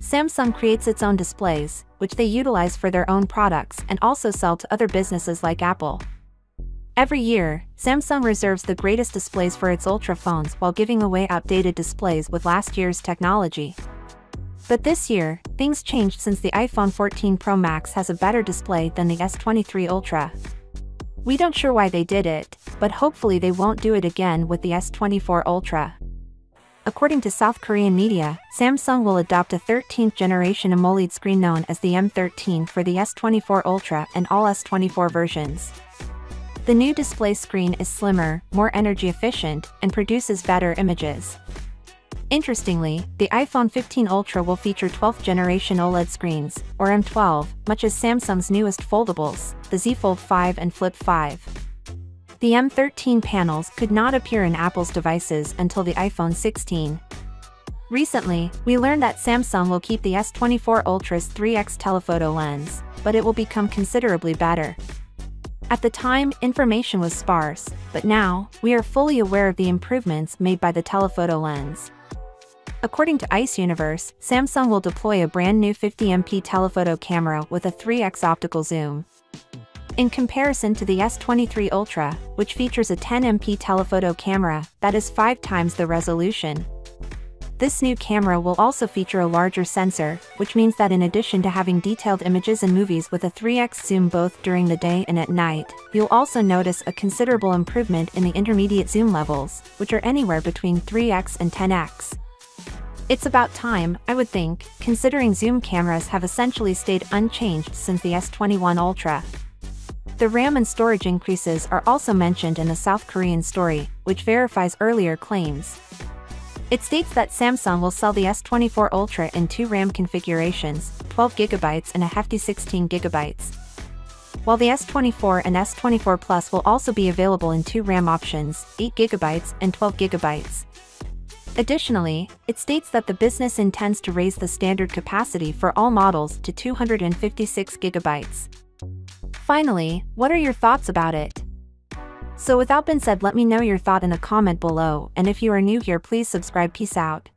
Samsung creates its own displays, which they utilize for their own products and also sell to other businesses like Apple. Every year, Samsung reserves the greatest displays for its Ultra phones while giving away outdated displays with last year's technology. But this year, things changed since the iPhone 14 Pro Max has a better display than the S23 Ultra. We don't sure why they did it, but hopefully they won't do it again with the S24 Ultra. According to South Korean media, Samsung will adopt a 13th generation AMOLED screen known as the M13 for the S24 Ultra and all S24 versions. The new display screen is slimmer, more energy efficient, and produces better images. Interestingly, the iPhone 15 Ultra will feature 12th generation OLED screens, or M12, much as Samsung's newest foldables, the Z Fold 5 and Flip 5. The M13 panels could not appear in Apple's devices until the iPhone 16. Recently, we learned that Samsung will keep the S24 Ultra's 3x telephoto lens, but it will become considerably better. At the time, information was sparse, but now, we are fully aware of the improvements made by the telephoto lens. According to Ice Universe, Samsung will deploy a brand new 50MP telephoto camera with a 3x optical zoom. In comparison to the S23 Ultra, which features a 10MP telephoto camera that is 5 times the resolution, this new camera will also feature a larger sensor, which means that in addition to having detailed images and movies with a 3x zoom both during the day and at night, you'll also notice a considerable improvement in the intermediate zoom levels, which are anywhere between 3x and 10x. It's about time, I would think, considering zoom cameras have essentially stayed unchanged since the S21 Ultra. The RAM and storage increases are also mentioned in the South Korean story, which verifies earlier claims. It states that Samsung will sell the S24 Ultra in two RAM configurations, 12GB and a hefty 16GB. While the S24 and S24 Plus will also be available in two RAM options, 8GB and 12GB. Additionally, it states that the business intends to raise the standard capacity for all models to 256GB. Finally, what are your thoughts about it? So without being said let me know your thought in a comment below and if you are new here please subscribe peace out.